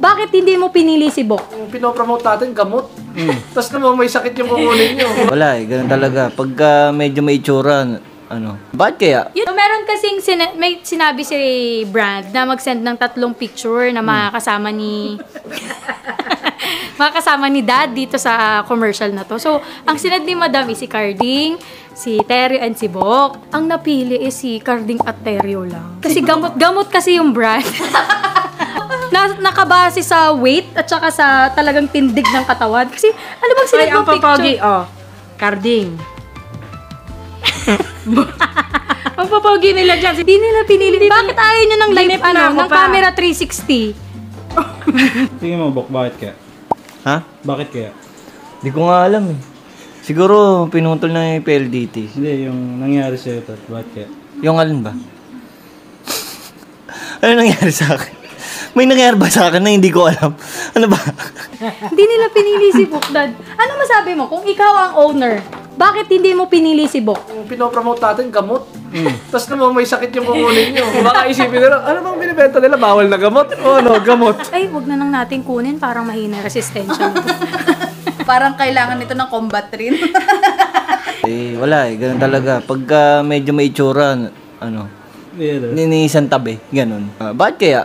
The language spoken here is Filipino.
Bakit hindi mo pinili si Bok? Yung pinopromote natin, gamot. Tapos naman may sakit yung kukunin nyo. Wala eh, ganun talaga. Pagka medyo may itsura, ano, bakit kaya? Yun, meron kasing sina- may sinabi si Brand na mag-send ng tatlong picture na makakasama ni makakasama ni Dad dito sa commercial na to. So, ang sinad ni Madam is si Carding, si Terry and si Bok. Ang napili is si Carding at Terrio lang. Kasi gamot-gamot kasi yung brand. na, nakabase sa weight at saka sa talagang tindig ng katawan. Kasi, ano bang Ay, sinad ang mong papagi, picture? oh. Carding. ang papagi nila dyan. Hindi nila pinili. Bakit ayaw nyo ng live, Dinip na ano, ako ng pa. camera 360? Tingin mo, Bok, bakit kaya? Ha? Bakit kaya? Di ko nga alam eh. Siguro pinutol na yung PLDT. Hindi, yung nangyari sa'yo, Tat. Bakit kaya? Yung alin ba? ano nangyari sa akin? May nangyari ba sa akin na hindi ko alam? Ano ba? Hindi nila pinili si Bok, Dad. Ano masabi mo? Kung ikaw ang owner, bakit hindi mo pinili si Bok? Yung pinopromote natin, gamot. Tapos naman may sakit yung kukunin nyo. Baka isipin nila, ano bang binibenta nila? Bawal na gamot? O ano, gamot. Ay, wag na nang natin kunin. Parang mahina resistensya. Parang kailangan nito ng combat rin. eh, wala eh. Ganun talaga. Pagka medyo may itsura, ano, ano? ninisan tabi. Ganun. Ah, bakit kaya?